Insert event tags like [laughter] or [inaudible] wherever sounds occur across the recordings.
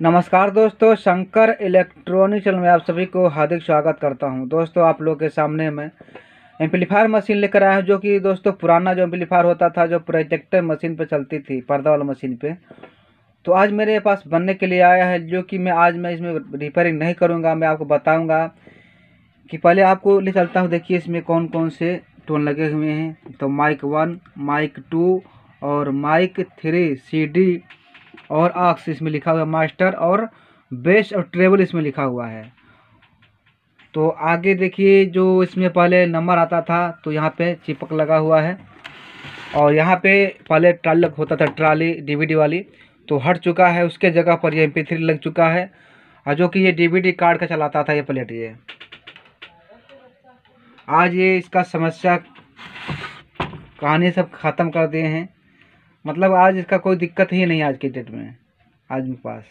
नमस्कार दोस्तों, Shankar electronic channel में आप सभी को हार्दिक स्वागत करता हूँ। दोस्तों, आप लोगों के सामने मैं एम्पलीफायर मशीन लेकर आया हूँ, जो कि दोस्तों पुराना जो एम्पलीफायर होता था, जो प्रोजेक्टर मशीन पे चलती थी, पर्दा वाला मशीन पे। तो आज मेरे पास बनने के लिए आया है, जो कि मैं आज मैं इसमें रिपेयरिंग नहीं करूँगा, मैं आपको बताऊँगा कि पहले आपको ले चलता हूँ। देखिए, इसमें कौन कौन से टोन लगे हुए हैं। तो माइक वन माइक टू और माइक थ्री सी और आक्स इसमें लिखा हुआ है, मास्टर और बेस्ट और ट्रेवल इसमें लिखा हुआ है। तो आगे देखिए, जो इसमें पहले नंबर आता था तो यहाँ पे चिपक लगा हुआ है। और यहाँ पे पहले ट्राली होता था, ट्राली, डीवीडी वाली तो हट चुका है, उसके जगह पर ये एम लग चुका है। और जो कि ये डीवीडी कार्ड का चलाता था ये प्लेट ये। आज ये इसका समस्या, कहानी सब ख़त्म कर दिए हैं। मतलब आज इसका कोई दिक्कत ही नहीं आज के डेट में, आज मेरे पास।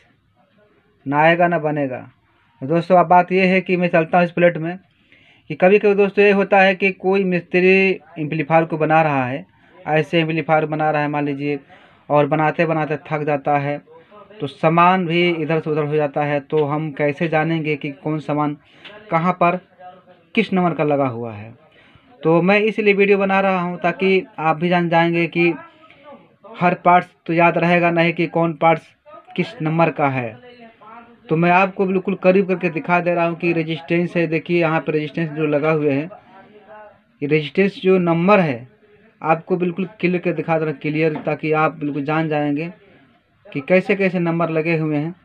ना आएगा, ना बनेगा। दोस्तों, अब बात यह है कि मैं चलता हूँ इस प्लेट में कि कभी कभी दोस्तों ये होता है कि कोई मिस्त्री एम्पलीफायर को बना रहा है, ऐसे एम्पलीफायर बना रहा है, मान लीजिए, और बनाते बनाते थक जाता है तो सामान भी इधर से उधर हो जाता है तो हम कैसे जानेंगे कि कौन सामान कहाँ पर किस नंबर का लगा हुआ है? तो मैं इसलिए वीडियो बना रहा हूँ ताकि आप भी जान जाएँगे कि हर पार्ट्स तो याद रहेगा नहीं कि कौन पार्ट्स किस नंबर का है। तो मैं आपको बिल्कुल करीब करके दिखा दे रहा हूँ कि रेजिस्टेंस है। देखिए, यहाँ पर रेजिस्टेंस जो लगा हुए हैं रेजिस्टेंस जो नंबर है, आपको बिल्कुल क्लियर कर दिखा दे रहा क्लियर ताकि आप बिल्कुल जान जाएँगे कि कैसे कैसे नंबर लगे हुए हैं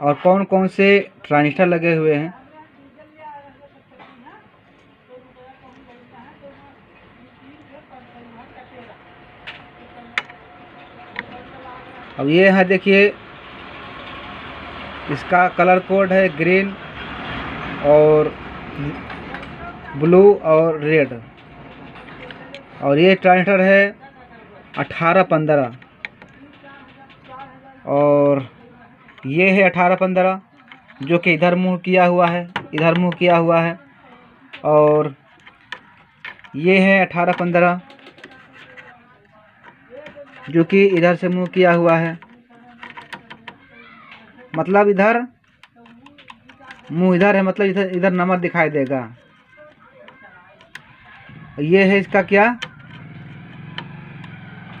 और कौन कौन से ट्रांजिस्टर लगे हुए हैं। अब ये है, देखिए, इसका कलर कोड है ग्रीन और ब्लू और रेड। और ये ट्रांजिस्टर है अठारह पंद्रह। और ये है अठारह पंद्रह, जो कि इधर मुँह किया हुआ है, इधर मुँह किया हुआ है। और ये है अठारह पंद्रह। जो कि इधर से मुँह किया हुआ है। मतलब इधर, मुँह इधर है मतलब इधर इधर नंबर दिखाई देगा। ये है इसका क्या?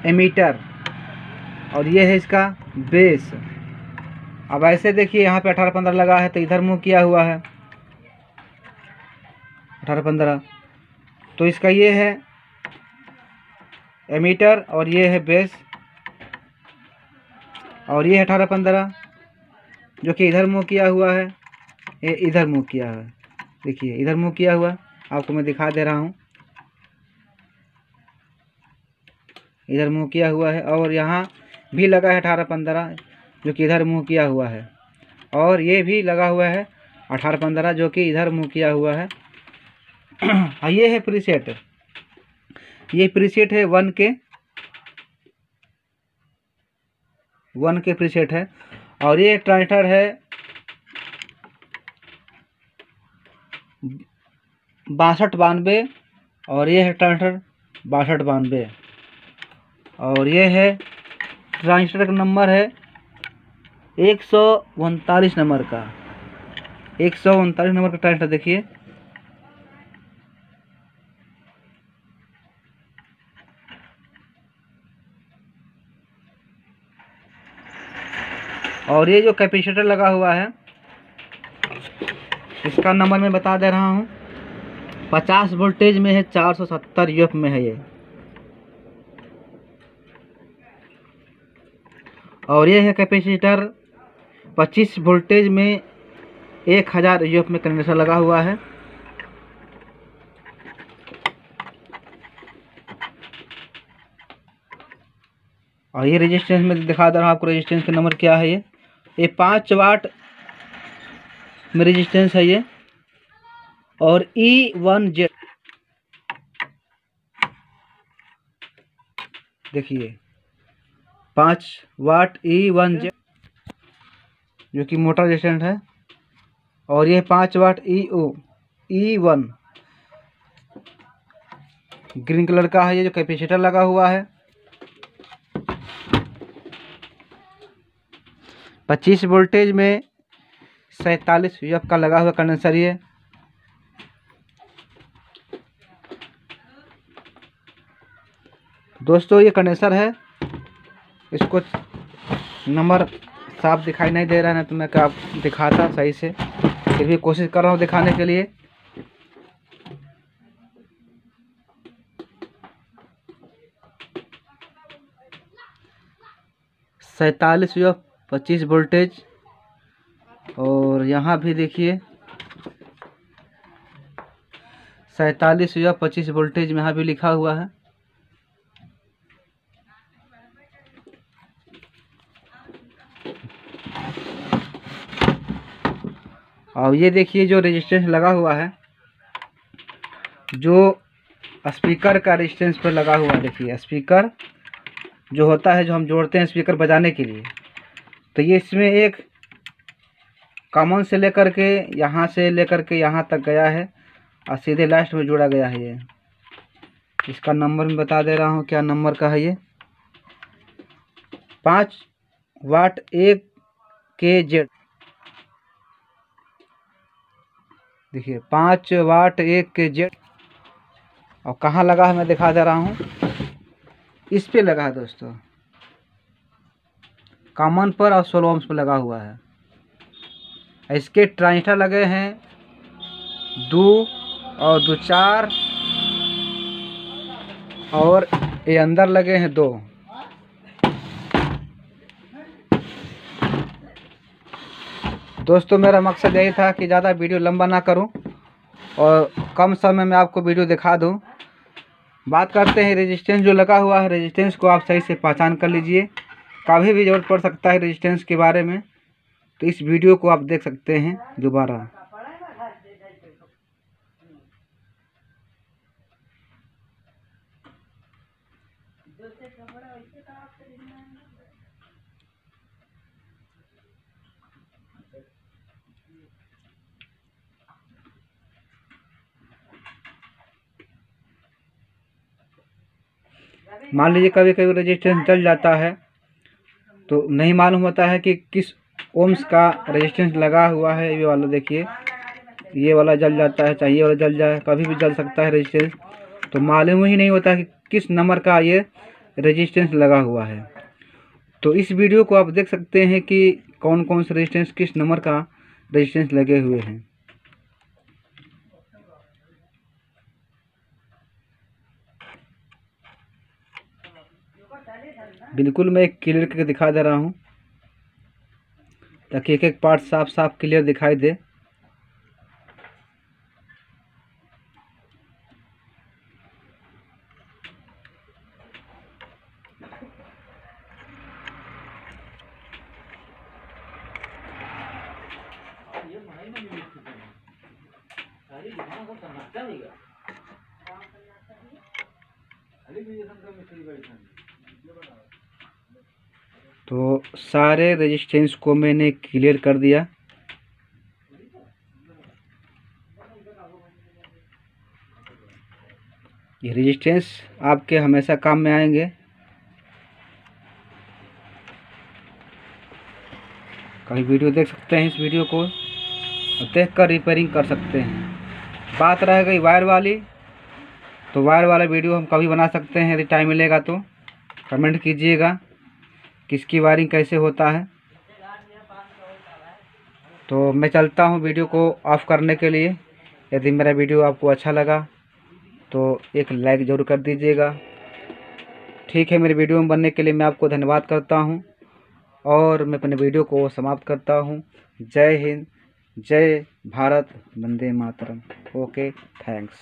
एमीटर। और ये है इसका बेस। अब ऐसे देखिए, यहाँ पे अठारह पंद्रह लगा है तो इधर मुँह किया हुआ है। अठारह पंद्रह। तो इसका ये है एमीटर और ये है बेस और ये अठारह पंद्रह, जो कि इधर मुँह किया हुआ है। ये इधर मुँह किया है। देखिए, इधर मुँह किया हुआ, आपको मैं दिखा दे रहा हूँ। इधर मुँह किया हुआ है और यहाँ भी लगा है अठारह पंद्रह, जो कि इधर मुँह किया हुआ है। और ये भी लगा हुआ है अठारह पंद्रह, जो कि इधर मुँह किया हुआ है। [clears throat] ये है प्रीसेट। ये प्रीसेट है वन के। वन के प्रीसेट है। और ये ट्रांजिस्टर है बासठ बानवे, और ये है ट्रांजिस्टर बासठ बानवे। और ये है ट्रांजिस्टर का नंबर है एक सौ उनतालीस नंबर का। एक सौ उनतालीस नंबर का ट्रांजिस्टर देखिए। और ये जो कैपेसिटर लगा हुआ है, इसका नंबर मैं बता दे रहा हूँ। पचास वोल्टेज में है, चार सौ सत्तर में है ये। और ये है कैपेसिटर, पच्चीस वोल्टेज में एक हज़ार यूएफ में कंडेंसर लगा हुआ है। और ये रेजिस्टेंस में दिखा दे रहा हूँ आपको रेजिस्टेंस का नंबर क्या है ये? ये पाँच वाट में रेजिस्टेंस है ये। और ई वन जेड देखिए, पाँच वाट ई वन जेड जो कि मोटर रेजिस्टेंस है, और ये पाँच watt E O E one green colour का है ये, जो कैपेसिटर लगा हुआ है। पच्चीस वोल्टेज में सैतालीस यू का लगा हुआ कंडेंसर ये। दोस्तों, ये कंडेंसर है। इसको नंबर साफ़ दिखाई नहीं दे रहा है, ना तो मैं क्या दिखाता सही से। फिर भी कोशिश कर रहा हूँ दिखाने के लिए। सैतालीस या पच्चीस वोल्टेज। और यहाँ भी देखिए, सैतालीस या पच्चीस वोल्टेज में यहाँ भी लिखा हुआ है। और ये देखिए जो रेजिस्टेंस लगा हुआ है, जो स्पीकर का रेजिस्टेंस पर लगा हुआ है। देखिए स्पीकर जो होता है, जो हम जोड़ते हैं स्पीकर बजाने के लिए। तो ये इसमें एक कॉमन से लेकर के यहाँ से लेकर के यहाँ तक गया है और सीधे लास्ट में जोड़ा गया है ये। इसका नंबर मैं बता दे रहा हूँ क्या नंबर का है ये। पाँच वाट एक के जेड। देखिए, पाँच वाट एक के जेड। और कहाँ लगा है मैं दिखा दे रहा हूँ। इस पे लगा है दोस्तों। कॉमन पर और सोलो ओम्स पर लगा हुआ है। इसके ट्रांजिस्टर लगे हैं। दो और दो चार और ये अंदर लगे हैं दो। दोस्तों, मेरा मकसद यही था कि ज़्यादा वीडियो लंबा ना करूँ और कम समय में आपको वीडियो दिखा दूँ। बात करते हैं रेजिस्टेंस जो लगा हुआ है। रेजिस्टेंस को आप सही से पहचान कर लीजिए। कभी भी ज़रूरत पड़ सकता है रेजिस्टेंस के बारे में तो इस वीडियो को आप देख सकते हैं दोबारा। मान लीजिए कभी कभी रजिस्ट्रेशन चल जाता है तो नहीं मालूम होता है कि किस ओम्स का रजिस्टेंस लगा हुआ है, ये वाला देखिए। ये वाला जल जाता है, चाहे ये वाला जल जाए, कभी भी जल सकता है रजिस्टेंस तो मालूम ही नहीं होता कि किस नंबर का ये रजिस्टेंस लगा हुआ है। तो इस वीडियो को आप देख सकते हैं कि कौन कौन से रजिस्टेंस किस नंबर का रजिस्टेंस लगे हुए हैं। बिल्कुल मैं क्लियर करके दिखा दे रहा हूँ, ताकि एक एक पार्ट साफ़ साफ़ क्लियर दिखाई दे तो सारे रेजिस्टेंस को मैंने क्लियर कर दिया। ये रेजिस्टेंस आपके हमेशा काम में आएँगे। कभी वीडियो देख सकते हैं इस वीडियो को देख कर रिपेयरिंग कर सकते हैं। बात रह गई वायर वाली तो वायर वाला वीडियो हम कभी बना सकते हैं, यदि टाइम मिलेगा तो। कमेंट कीजिएगा, किसकी वायरिंग कैसे होता है। तो मैं चलता हूँ वीडियो को ऑफ़ करने के लिए। यदि मेरा वीडियो आपको अच्छा लगा तो एक लाइक ज़रूर कर दीजिएगा। ठीक है, मेरे वीडियो में बनने के लिए मैं आपको धन्यवाद करता हूँ। और मैं अपने वीडियो को समाप्त करता हूँ। जय हिंद, जय भारत, वंदे मातरम। Okay, thanks.